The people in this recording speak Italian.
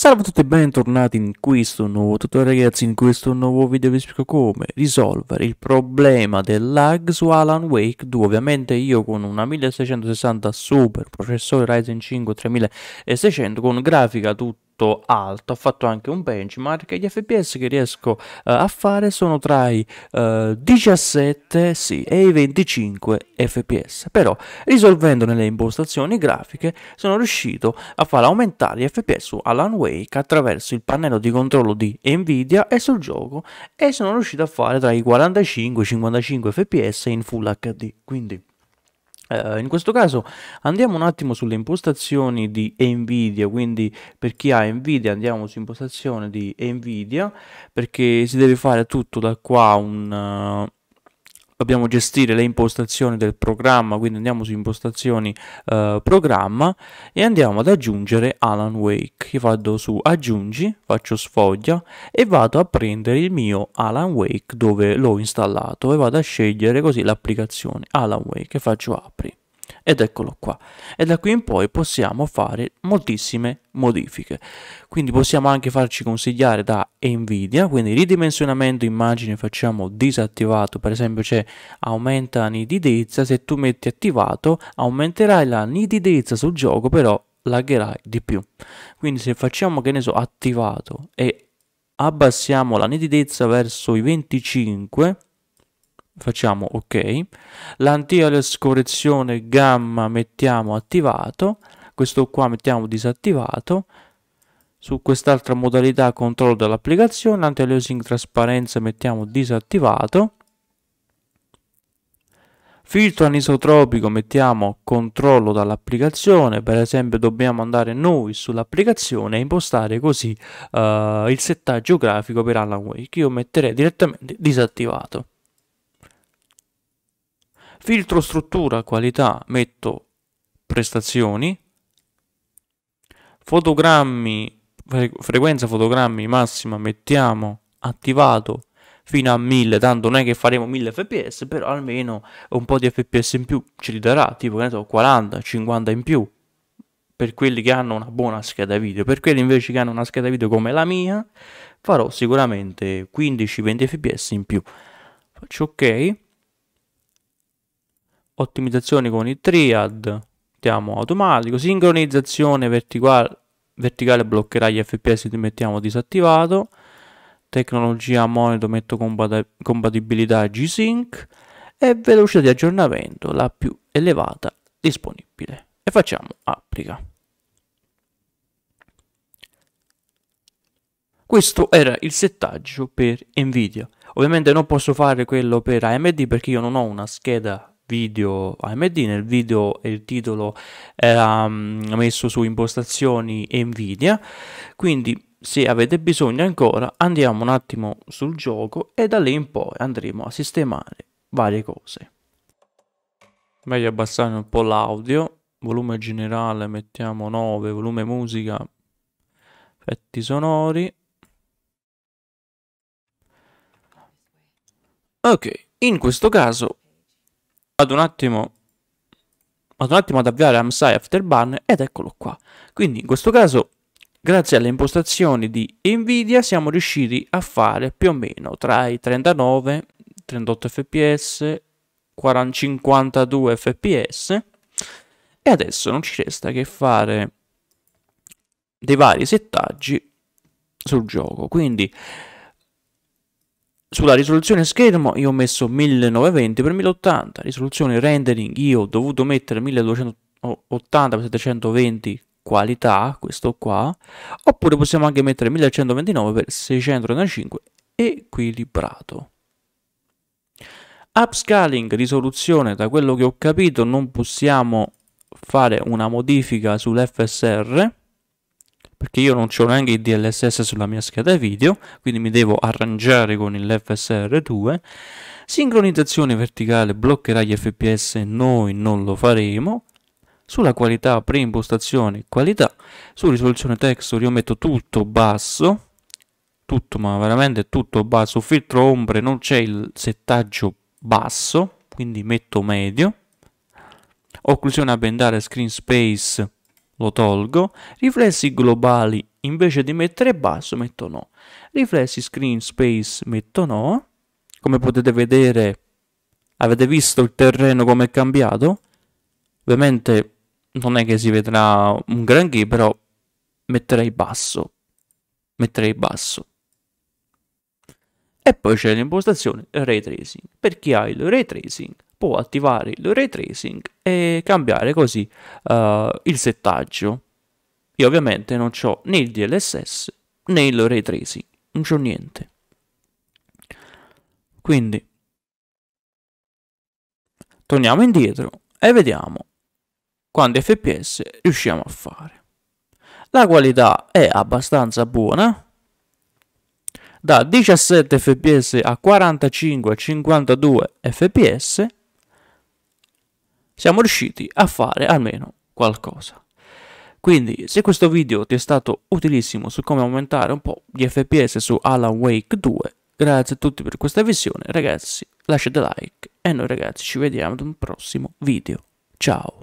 Salve a tutti e bentornati in questo nuovo tutorial ragazzi, in questo nuovo video vi spiego come risolvere il problema del lag su Alan Wake 2 Ovviamente io con una 1660 Super processore Ryzen 5 3600 con grafica tutta molto alto, ho fatto anche un benchmark e gli fps che riesco uh, a fare sono tra i uh, eh, 17 sì, e i 25 fps, però risolvendo nelle impostazioni grafiche sono riuscito a far aumentare gli fps su Alan Wake attraverso il pannello di controllo di Nvidia e sul gioco e sono riuscito a fare tra i 45 e i 55 fps in Full HD, quindi Uh, in questo caso andiamo un attimo sulle impostazioni di Nvidia, quindi per chi ha Nvidia andiamo su impostazione di Nvidia perché si deve fare tutto da qua un, uh, dobbiamo gestire le impostazioni del programma, quindi andiamo su impostazioni uh, programma e andiamo ad aggiungere Alan Wake. Io vado su aggiungi, faccio sfoglia e vado a prendere il mio Alan Wake dove l'ho installato e vado a scegliere così l'applicazione Alan Wake e faccio apri ed eccolo qua. E da qui in poi possiamo fare moltissime modifiche. Quindi possiamo anche farci consigliare da nvidia quindi ridimensionamento immagine facciamo disattivato per esempio c'è aumenta nitidezza se tu metti attivato aumenterai la nitidezza sul gioco però lagherai di più. Quindi se facciamo che ne so attivato e abbassiamo la nitidezza verso i 25 facciamo ok. L'anti-alias correzione gamma mettiamo attivato. Questo qua mettiamo disattivato. Su quest'altra modalità controllo dell'applicazione. Anti-aliasing trasparenza mettiamo disattivato. Filtro anisotropico mettiamo controllo dall'applicazione. Per esempio dobbiamo andare noi sull'applicazione e impostare così uh, il settaggio grafico per Alan Wake. Io metterei direttamente disattivato filtro struttura qualità metto prestazioni. Fotogrammi fre frequenza fotogrammi massima mettiamo attivato fino a 1000 tanto non è che faremo 1000 fps però almeno un po' di fps in più ce li darà tipo che ne so 40 50 in più per quelli che hanno una buona scheda video. Per quelli invece che hanno una scheda video come la mia farò sicuramente 15 20 fps in più. Faccio ok ottimizzazione con i triad, mettiamo automatico, sincronizzazione verticale, verticale bloccherà gli fps, ti mettiamo disattivato, tecnologia monitor metto compatibilità G-Sync e velocità di aggiornamento la più elevata disponibile e facciamo applica. Questo era il settaggio per Nvidia. Ovviamente non posso fare quello per AMD perché io non ho una scheda video AMD, nel video il titolo era mm, messo su impostazioni Nvidia, quindi se avete bisogno ancora andiamo un attimo sul gioco e da lì in poi andremo a sistemare varie cose. Meglio abbassare un po' l'audio, volume generale mettiamo 9, volume musica, effetti sonori. Ok, in questo caso vado un attimo vado un attimo ad avviare AMSI Afterburn ed eccolo qua. Quindi in questo caso grazie alle impostazioni di Nvidia siamo riusciti a fare più o meno tra i 39, 38 fps, 40, 52 fps e adesso non ci resta che fare dei vari settaggi sul gioco. Quindi sulla risoluzione schermo io ho messo 1920x1080, risoluzione rendering io ho dovuto mettere 1280x720 qualità, questo qua, oppure possiamo anche mettere 1129x635 equilibrato. Upscaling, risoluzione, da quello che ho capito non possiamo fare una modifica sull'FSR, perché io non ho neanche il DLSS sulla mia scheda video, quindi mi devo arrangiare con l'FSR2. Sincronizzazione verticale bloccherà gli FPS, noi non lo faremo. Sulla qualità, preimpostazione, qualità. Su risoluzione texture io metto tutto basso, tutto ma veramente tutto basso. Filtro ombre non c'è il settaggio basso, quindi metto medio. Occlusione appendare screen space lo tolgo, riflessi globali invece di mettere basso metto no. Riflessi screen space metto no. Come potete vedere avete visto il terreno come è cambiato? Ovviamente non è che si vedrà un granché, però metterei basso. Metterei basso. E poi c'è l'impostazione ray tracing. Per chi ha il ray tracing può attivare il ray tracing e cambiare così uh, il settaggio. Io ovviamente non ho né il DLSS né il ray tracing, non c'ho niente. Quindi torniamo indietro e vediamo quanti fps riusciamo a fare. La qualità è abbastanza buona, da 17 fps a 45 52 fps siamo riusciti a fare almeno qualcosa. Quindi se questo video ti è stato utilissimo su come aumentare un po' gli fps su Alan Wake 2, grazie a tutti per questa visione, ragazzi lasciate like e noi ragazzi ci vediamo ad un prossimo video. Ciao!